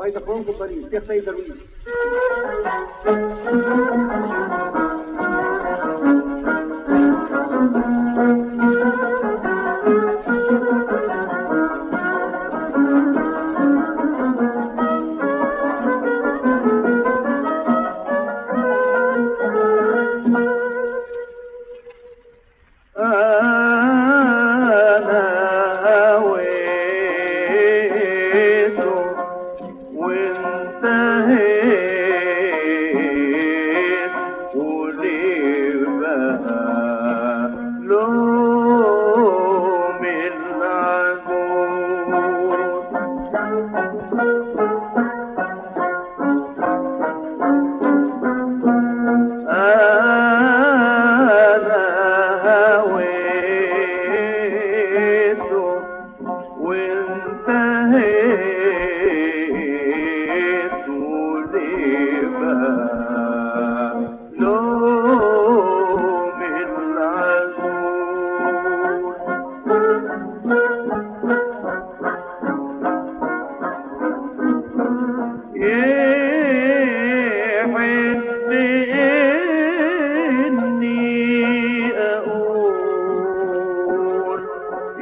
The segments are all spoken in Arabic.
by the Bronco Police. quer sair da reason.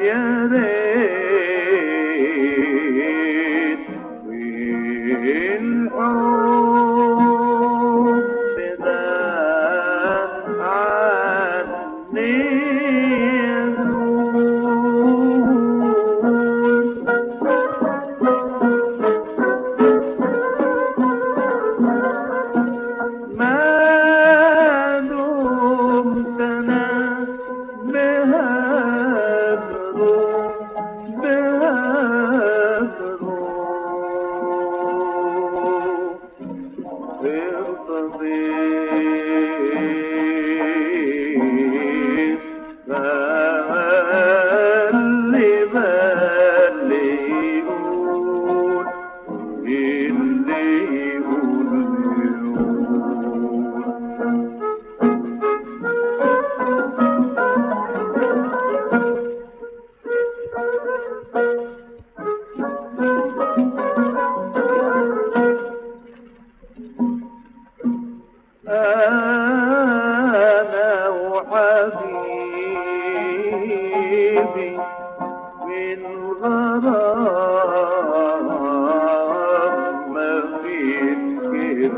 yeah.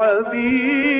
حبيب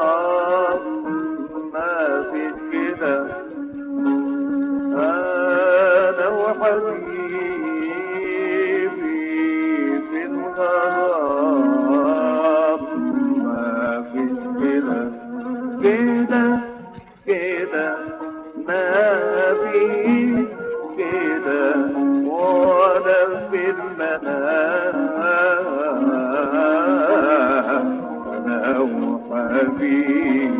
كده كده ما فيش كده ولا في المنام. أنا وحبيبي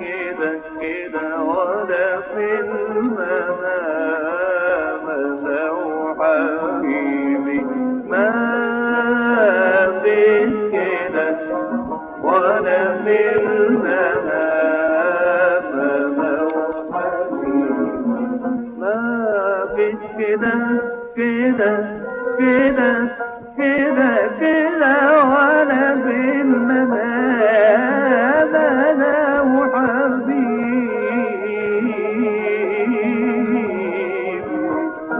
كده كده ولا في المنام أنا وحبيبي ما فيش كده ولا في المنام أنا وحبيبي ما كده كده كده